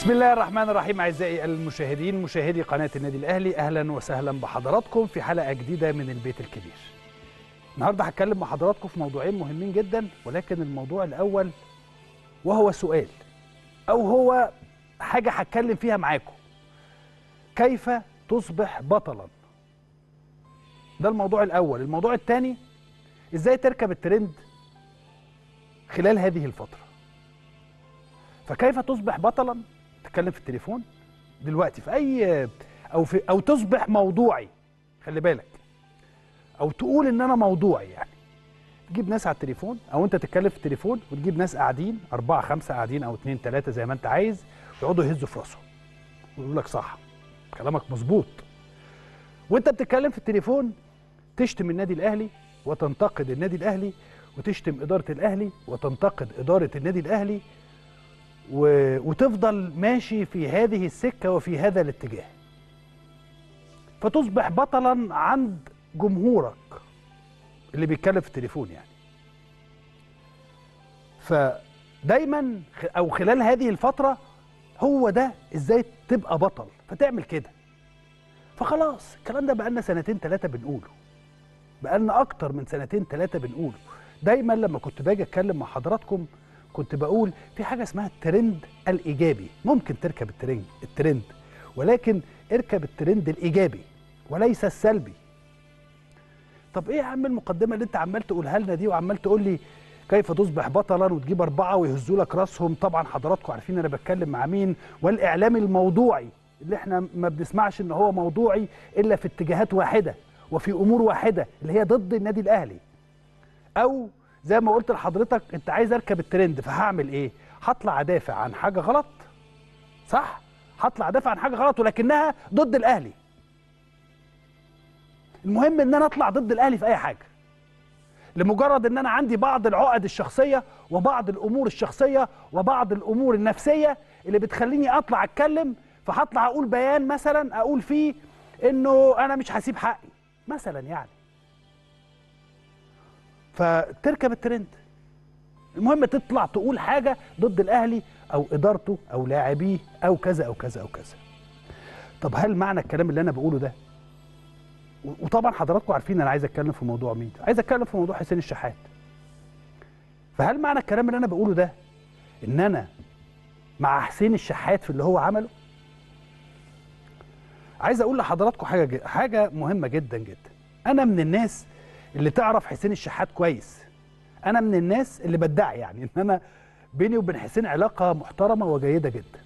بسم الله الرحمن الرحيم أعزائي المشاهدين مشاهدي قناة النادي الأهلي أهلا وسهلا بحضراتكم في حلقة جديدة من البيت الكبير. النهارده هتكلم مع حضراتكم في موضوعين مهمين جدا ولكن الموضوع الأول وهو سؤال أو هو حاجة هتكلم فيها معاكم. كيف تصبح بطلا؟ ده الموضوع الأول، الموضوع الثاني إزاي تركب الترند خلال هذه الفترة. فكيف تصبح بطلا تتكلم في التليفون دلوقتي في أي أو في أو تصبح موضوعي خلي بالك. أو تقول إن أنا موضوعي يعني. تجيب ناس على التليفون أو أنت تتكلم في التليفون وتجيب ناس قاعدين أربعة خمسة قاعدين أو اتنين تلاتة زي ما أنت عايز يقعدوا يهزوا في راسهم. ويقولوا لك صح. كلامك مظبوط. وأنت بتتكلم في التليفون تشتم النادي الأهلي وتنتقد النادي الأهلي وتشتم إدارة الأهلي وتنتقد إدارة النادي الأهلي و... وتفضل ماشي في هذه السكة وفي هذا الاتجاه. فتصبح بطلا عند جمهورك اللي بيتكلم في التليفون يعني. فدايما أو خلال هذه الفترة هو ده إزاي تبقى بطل. فتعمل كده. فخلاص الكلام ده بقالنا سنتين ثلاثة بنقوله. بقالنا أكتر من سنتين ثلاثة بنقوله. دايما لما كنت باجي أتكلم مع حضراتكم كنت بقول في حاجة اسمها الترند الإيجابي. ممكن تركب الترند الترند ولكن اركب الترند الإيجابي وليس السلبي. طب إيه يا عم المقدمة اللي أنت عمال تقولها لنا دي وعمال تقول لي كيف تصبح بطلا وتجيب أربعة ويهزوا لك راسهم؟ طبعا حضراتكم عارفين أنا بتكلم مع مين؟ والإعلام الموضوعي اللي إحنا ما بنسمعش إن هو موضوعي إلا في اتجاهات واحدة وفي أمور واحدة اللي هي ضد النادي الأهلي. أو زي ما قلت لحضرتك انت عايز اركب الترند فهعمل إيه؟ هطلع ادافع عن حاجة غلط. صح؟ هطلع ادافع عن حاجة غلط ولكنها ضد الأهلي. المهم إن أنا أطلع ضد الأهلي في أي حاجة. لمجرد إن أنا عندي بعض العقد الشخصية وبعض الأمور الشخصية وبعض الأمور النفسية اللي بتخليني أطلع أتكلم فهطلع أقول بيان مثلا أقول فيه إنه أنا مش هسيب حقي. مثلا يعني. فتركب الترند. المهم تطلع تقول حاجة ضد الأهلي أو إدارته أو لاعبيه أو كذا أو كذا أو كذا. طب هل معنى الكلام اللي أنا بقوله ده؟ وطبعا حضراتكم عارفين أنا عايز أتكلم في موضوع مين؟ عايز أتكلم في موضوع حسين الشحات. فهل معنى الكلام اللي أنا بقوله ده؟ إن أنا مع حسين الشحات في اللي هو عمله؟ عايز أقول لحضراتكم حاجة ج- حاجة مهمة جدا جدا. أنا من الناس اللي تعرف حسين الشحات كويس. أنا من الناس اللي بدعي يعني إن أنا بيني وبين حسين علاقة محترمة وجيدة جدا.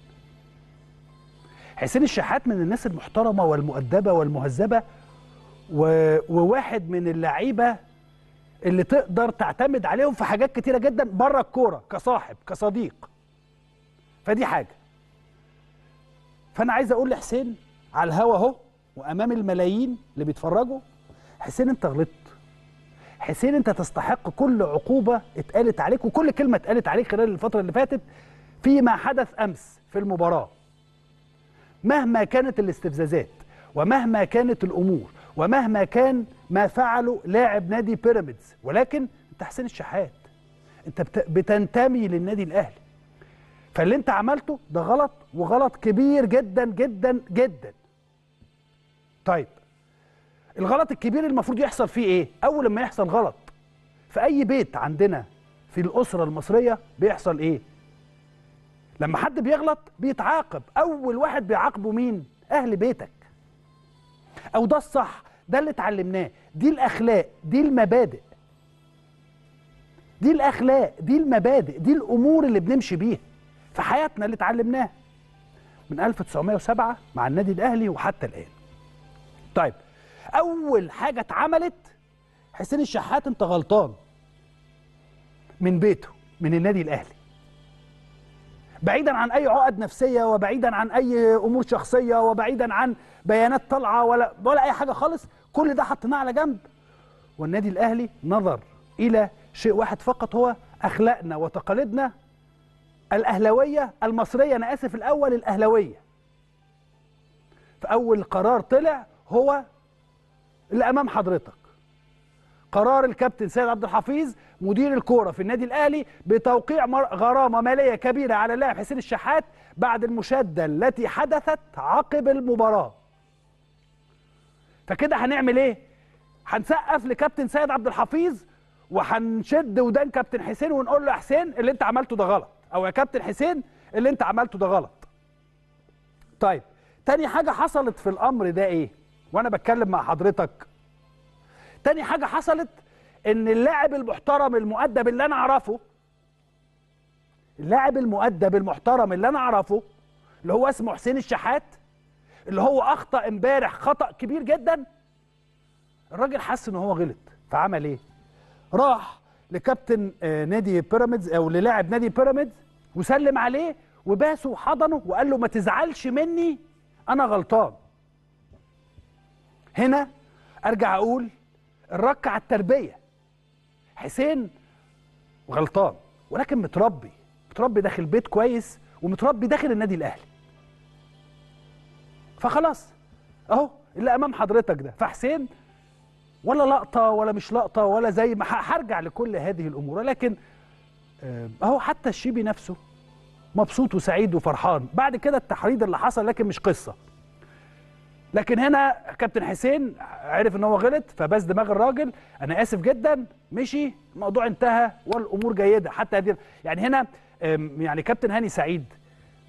حسين الشحات من الناس المحترمة والمؤدبة والمهذبة و... وواحد من اللعيبة اللي تقدر تعتمد عليهم في حاجات كتيرة جدا بره الكورة كصاحب كصديق. فدي حاجة. فأنا عايز أقول لحسين على الهوا أهو وأمام الملايين اللي بيتفرجوا حسين أنت غلطت. حسين انت تستحق كل عقوبة اتقالت عليك وكل كلمة اتقالت عليك خلال الفترة اللي فاتت فيما حدث أمس في المباراة. مهما كانت الاستفزازات ومهما كانت الأمور ومهما كان ما فعله لاعب نادي بيراميدز ولكن أنت حسين الشحات. أنت بت- بتنتمي للنادي الأهلي. فاللي أنت عملته ده غلط وغلط كبير جدا جدا جدا. طيب الغلط الكبير المفروض يحصل فيه إيه؟ أول ما يحصل غلط. في أي بيت عندنا في الأسرة المصرية بيحصل إيه؟ لما حد بيغلط بيتعاقب. أول واحد بيعاقبه مين؟ أهل بيتك. أو ده الصح ده اللي اتعلمناه. دي الأخلاق دي المبادئ. دي الأخلاق دي المبادئ دي الأمور اللي بنمشي بيها في حياتنا اللي اتعلمناها من 1907 مع النادي الأهلي وحتى الآن. طيب أول حاجة اتعملت حسين الشحات انت غلطان. من بيته من النادي الأهلي. بعيدا عن أي عقد نفسية وبعيدا عن أي أمور شخصية وبعيدا عن بيانات طالعة ولا ولا أي حاجة خالص كل ده حطيناه على جنب. والنادي الأهلي نظر إلى شيء واحد فقط هو أخلاقنا وتقاليدنا الأهلاوية المصرية. أنا آسف الأول الأهلاوية. فأول قرار طلع هو اللي أمام حضرتك. قرار الكابتن سيد عبد الحفيظ مدير الكورة في النادي الأهلي بتوقيع غرامة مالية كبيرة على اللاعب حسين الشحات بعد المشادة التي حدثت عقب المباراة. فكده هنعمل إيه؟ هنسقف لكابتن سيد عبد الحفيظ وهنشد ودان كابتن حسين ونقول له يا حسين اللي أنت عملته ده غلط. أو يا كابتن حسين اللي أنت عملته ده غلط. طيب تاني حاجة حصلت في الأمر ده إيه؟ وأنا بتكلم مع حضرتك. تاني حاجة حصلت إن اللاعب المحترم المؤدب اللي أنا أعرفه اللاعب المؤدب المحترم اللي أنا أعرفه اللي هو اسمه حسين الشحات اللي هو أخطأ امبارح خطأ كبير جدا الراجل حس إن هو غلط فعمل إيه؟ راح لكابتن آه، نادي بيراميدز أو للاعب نادي بيراميدز وسلم عليه وباسه وحضنه وقال له ما تزعلش مني أنا غلطان. هنا أرجع أقول الرك على التربية. حسين غلطان ولكن متربي متربي داخل بيت كويس ومتربي داخل النادي الأهلي. فخلاص أهو اللي أمام حضرتك ده. فحسين ولا لقطة ولا مش لقطة ولا زي ما هرجع لكل هذه الأمور. لكن آه، أهو حتى الشيبي نفسه مبسوط وسعيد وفرحان. بعد كده التحريض اللي حصل لكن مش قصة. لكن هنا كابتن حسين عرف إن هو غلط فبس دماغ الراجل. أنا آسف جدا. مشي الموضوع انتهى والأمور جيدة. حتى هذه يعني هنا يعني كابتن هاني سعيد.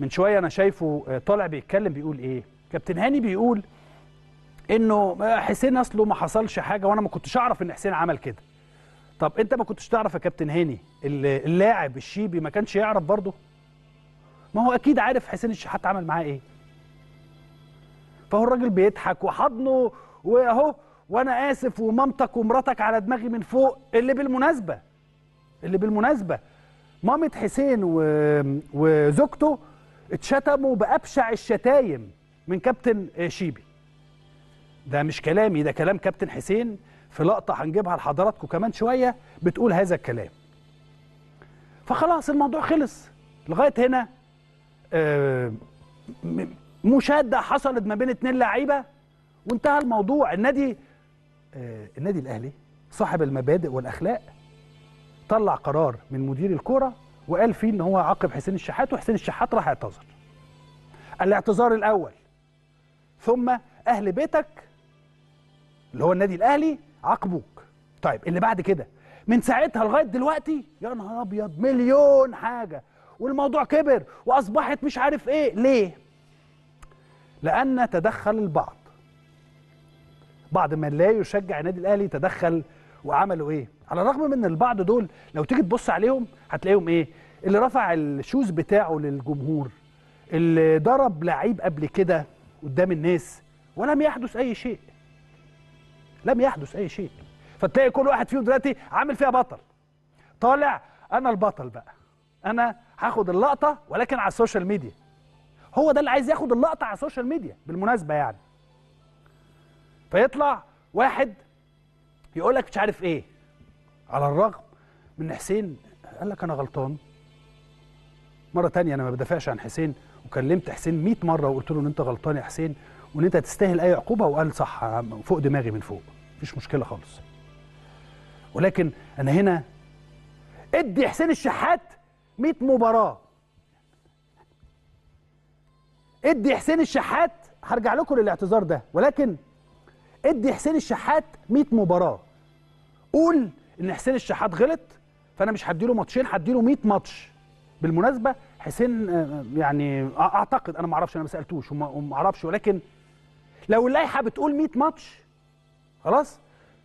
من شوية أنا شايفه آه، طالع بيتكلم بيقول إيه؟ كابتن هاني بيقول إنه حسين أصله ما حصلش حاجة وأنا ما كنتش أعرف إن حسين عمل كده. طب أنت ما كنتش تعرف يا كابتن هاني ال- اللاعب الشيبي ما كانش يعرف برضه؟ ما هو أكيد عارف حسين الشحات عمل معاه إيه. فهو الراجل بيضحك وحضنه واهو وأنا آسف ومامتك ومراتك على دماغي من فوق اللي بالمناسبة اللي بالمناسبة. مامة حسين و... وزوجته اتشتموا بأبشع الشتايم من كابتن شيبي. ده مش كلامي ده كلام كابتن حسين في لقطة هنجيبها لحضراتكم كمان شوية بتقول هذا الكلام. فخلاص الموضوع خلص لغاية هنا. آه، م- مشادة حصلت ما بين اتنين لعيبة وانتهى الموضوع. النادي آه، النادي الأهلي صاحب المبادئ والأخلاق طلع قرار من مدير الكرة وقال فيه إن هو عاقب حسين الشحات وحسين الشحات راح اعتذر الاعتذار الأول. ثم أهل بيتك اللي هو النادي الأهلي عاقبوك طيب اللي بعد كده. من ساعتها لغاية دلوقتي يا نهار أبيض مليون حاجة. والموضوع كبر وأصبحت مش عارف إيه. ليه؟ لأن تدخل البعض. بعض من لا يشجع النادي الأهلي تدخل وعملوا إيه؟ على الرغم من البعض دول لو تيجي تبص عليهم هتلاقيهم إيه؟ اللي رفع ال shoes بتاعه للجمهور اللي ضرب لعيب قبل كده قدام الناس ولم يحدث أي شيء. لم يحدث أي شيء. فتلاقي كل واحد فيهم دلوقتي عامل فيها بطل. طالع أنا البطل بقى. أنا هاخد اللقطة ولكن على ال social media. هو ده اللي عايز ياخد اللقطة على ال social media بالمناسبة يعني. فيطلع واحد يقول لك مش عارف إيه على الرغم من حسين قال لك أنا غلطان. مرة تانية أنا ما بدافعش عن حسين وكلمت حسين 100 مرة وقلت له إن أنت غلطان يا حسين وإن أنت تستاهل أي عقوبة وقال صح فوق دماغي من فوق. مفيش مشكلة خالص. ولكن أنا هنا ادي حسين الشحات 100 مباراة. ادي حسين الشحات هرجع لكم للاعتذار ده ولكن ادي حسين الشحات 100 مباراة. قول إن حسين الشحات غلط فأنا مش هديله ماتشين هديله 100 ماتش. بالمناسبة حسين آه، يعني أعتقد أنا ما أعرفش أنا ما سألتوش وما أعرفش ولكن لو اللائحة بتقول 100 ماتش خلاص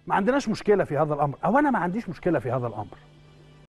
ما عندناش مشكلة في هذا الأمر أو أنا ما عنديش مشكلة في هذا الأمر.